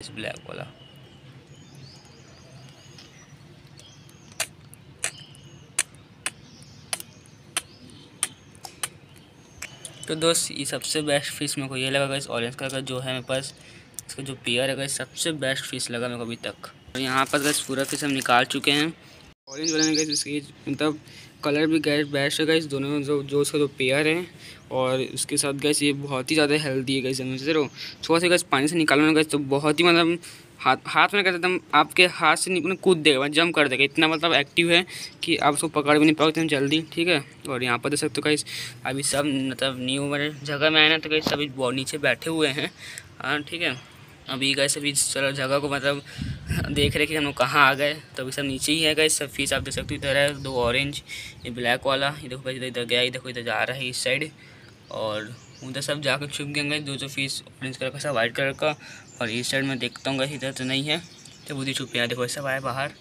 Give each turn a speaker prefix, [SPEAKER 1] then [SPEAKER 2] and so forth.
[SPEAKER 1] इस ब्लैक वाला। तो दोस्त, ये सबसे बेस्ट फ़िश मेरे को ये लगा इस ऑरेंज कलर का जो है मेरे पास, इसका जो पेयर है सबसे बेस्ट फ़िश लगा मेरे को अभी तक। और यहाँ पर पूरा फ़िश हम निकाल चुके हैं। ऑरेंज वाले में गैस इसकी मतलब कलर भी गैस बेस्ट है गैस दोनों जो जो उसका जो पेयर है। और उसके साथ गैस ये बहुत ही ज़्यादा हेल्दी है गैस समझ रहे थोड़ा सा गैस पानी से निकालना गैस तो बहुत ही मतलब हाथ हाथ में कहते एकदम आपके हाथ से निकल कूद देगा मतलब जम कर देगा। इतना मतलब एक्टिव है कि आप उसको पकड़ भी नहीं पाओगे जल्दी, ठीक है? और यहाँ पर देख सकते हो कहीं अभी सब मतलब न्यू जगह में आए ना तो कहीं सभी नीचे बैठे हुए हैं। हाँ ठीक है? अभी गए सभी चलो जगह को मतलब देख रहे कि हम लोग कहाँ आ गए। तो अभी सब नीचे ही है गए सब फ़ीस आप देख सकते हो, इधर है दो ऑरेंज ये ब्लैक वाला, ये देखो भाई इधर गया ये देखो इधर जा रहा है इस साइड और उधर सब जाकर छुप गए दो जो फ़ीस ऑरेंज कलर का, सब वाइट कलर का। और इस साइड में देखता हूँ इधर तो नहीं है तो बुद्धि छुप गया देखो सब आए बाहर।